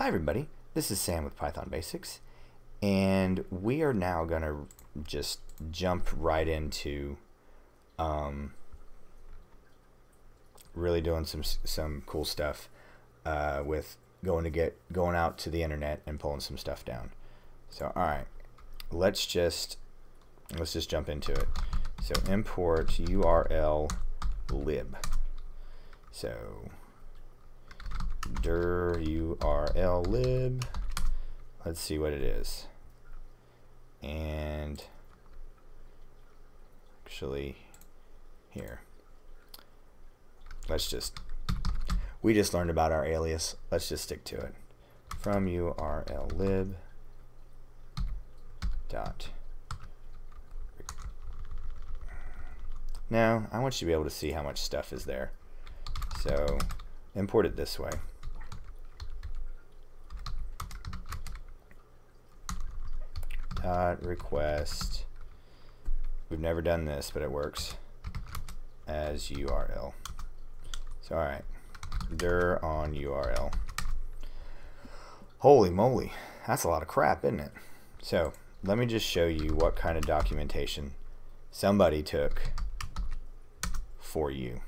Hi everybody, this is Sam with Python Basics and we are now going to just jump right into um, really doing some some cool stuff uh, with going to get going out to the internet and pulling some stuff down. So all right, let's just let's just jump into it. So import URL lib. So dir urllib. Let's see what it is. And actually here. Let's just we just learned about our alias. Let's just stick to it. From urllib. Dot. Now I want you to be able to see how much stuff is there. So import it this way dot request. We've never done this but it works. As URL so alright. Dir on URL holy moly. That's a lot of crap isn't it? So let me just show you what kind of documentation somebody took for you.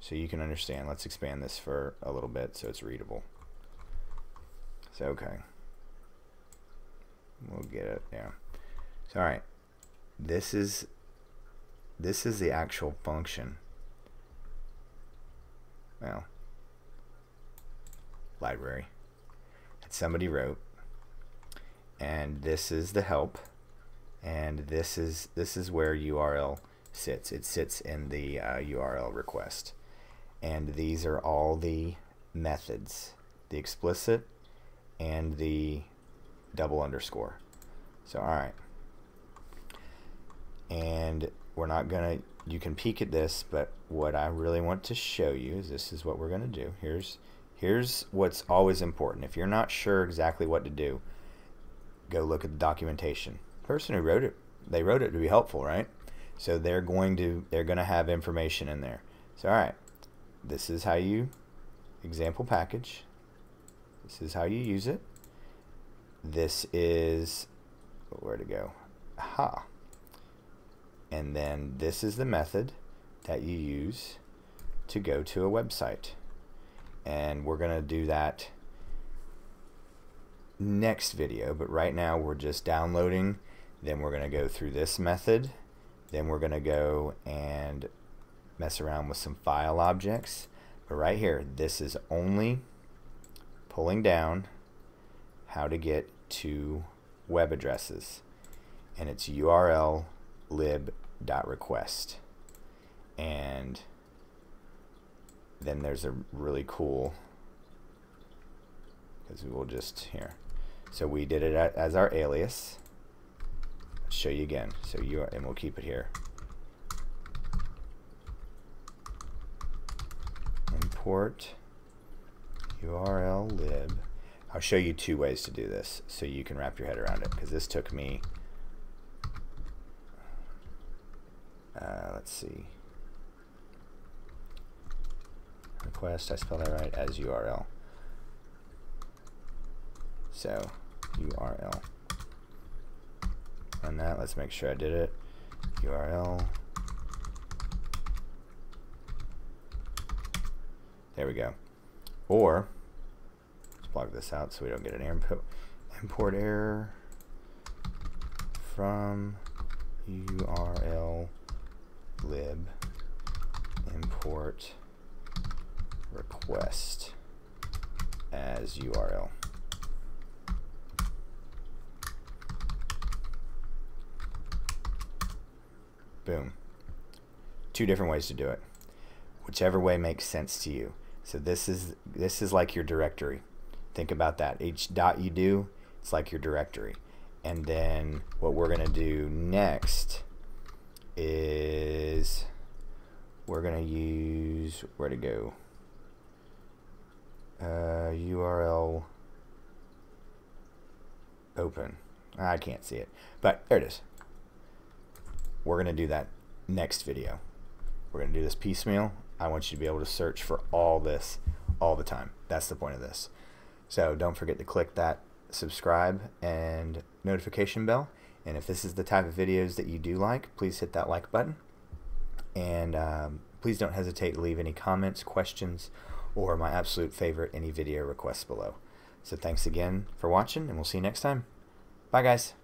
So you can understand. Let's expand this for a little bit so it's readable. So okay we'll get it yeah so all right. This is this is the actual function. Well library that somebody wrote. And this is the help. And this is this is where URL sits. It sits in the uh, URL request. And these are all the methods the explicit and the double underscore. So, all right. And we're not going to, you can peek at this, but what I really want to show you is this is what we're going to do. Here's, here's what's always important. If you're not sure exactly what to do, go look at the documentation. The person who wrote it, they wrote it to be helpful, right? So they're going to, they're going to have information in there. So, all right, this is how you example package. This is how you use it. This is where to go. Aha. And then this is the method that you use to go to a website. And we're going to do that next video, but right now we're just downloading. Then we're going to go through this method. Then we're going to go and mess around with some file objects. But right here, this is only pulling down how to get to web addresses. And it's url lib.request and then there's a really cool because we will just here. So we did it as our alias. Let's show you again. So you and we'll keep it here. Import urllib I'll show you two ways to do this so you can wrap your head around it because this took me uh, let's see. Request I spelled that right as URL so URL and that let's make sure I did it. URL there we go. Or plug this out so we don't get an input import error from url lib import request as URL. Boom. Two different ways to do it. Whichever way makes sense to you. So this is this is like your directory. Think about that. Each dot you do, it's like your directory. And then what we're going to do next is we're going to use, where to go? Uh, URL open. I can't see it, but there it is. We're going to do that next video. We're going to do this piecemeal. I want you to be able to search for all this all the time. That's the point of this. So don't forget to click that subscribe and notification bell. And if this is the type of videos that you do like, please hit that like button. And um, please don't hesitate to leave any comments, questions, or my absolute favorite, any video requests below. So thanks again for watching, and we'll see you next time. Bye, guys.